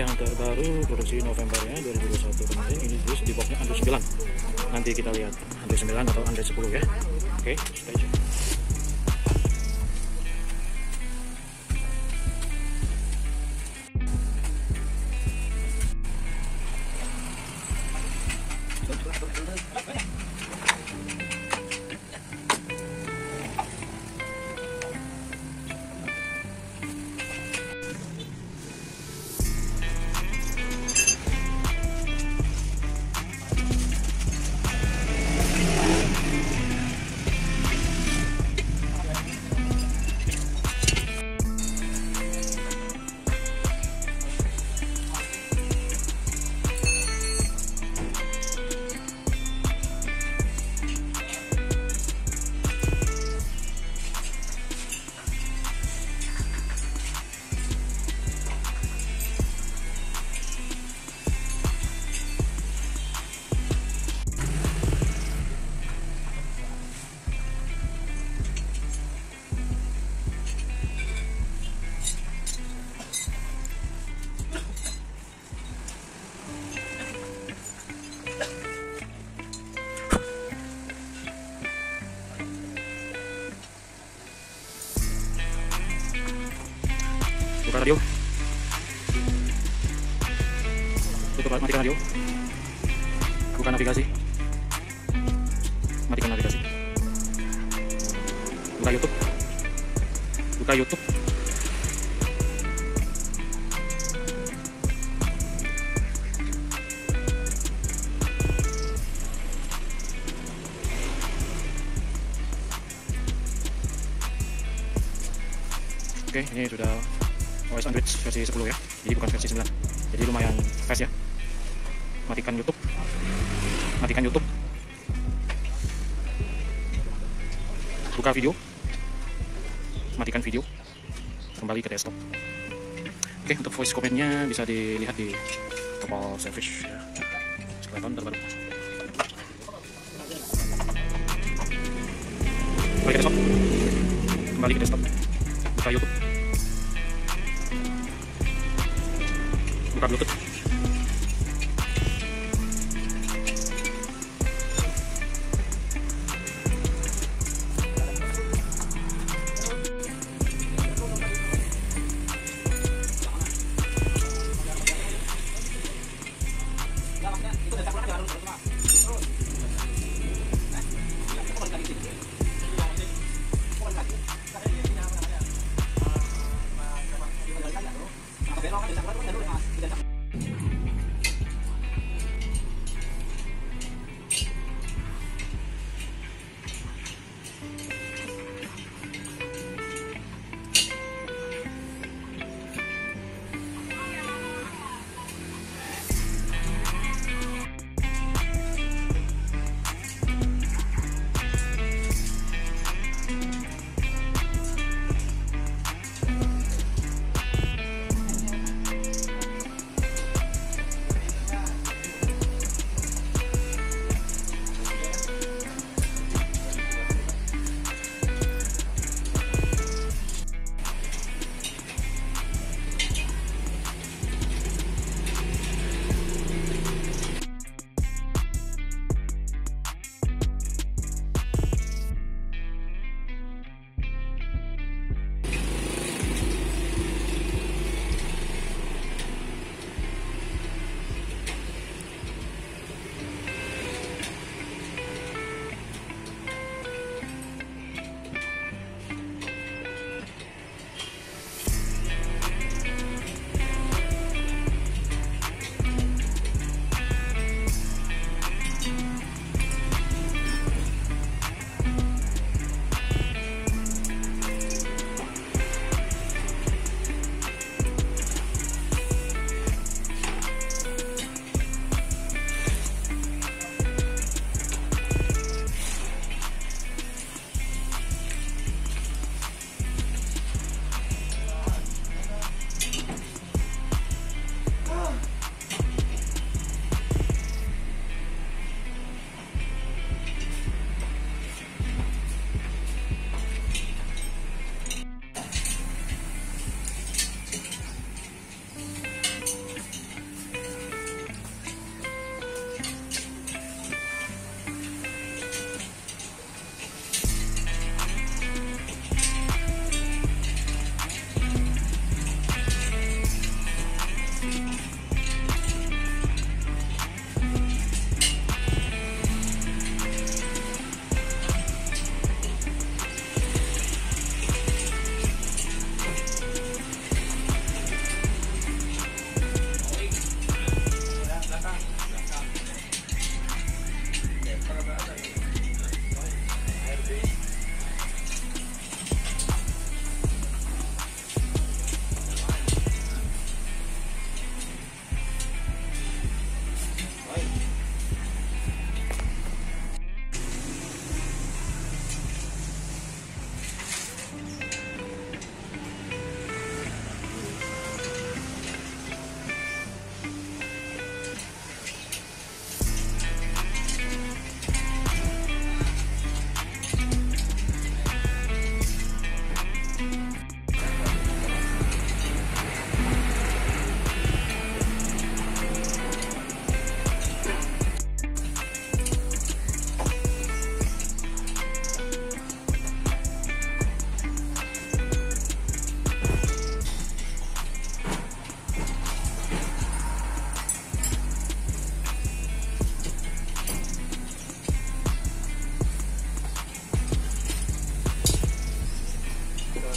yang terbaru produksi Novembernya 2021 kemarin ini terus di boxnya Android 9 nanti kita lihat Android 9 atau Android 10 ya. Oke stay tune buka radio. Tutup matikan radio. Buka navigasi. Matikan navigasi. Buka YouTube. Buka YouTube. Oke, ini sudah OS Android versi 10 ya. Jadi bukan versi 9. Jadi lumayan fast ya. Matikan YouTube. Matikan YouTube. Buka video. Matikan video. Kembali ke desktop. Oke, untuk voice command-nya bisa dilihat di tombol service ya. Kelihatan terbaru. Kembali ke desktop. Kembali ke desktop. Buka YouTube. Buka bluetooth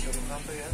turun satu ya.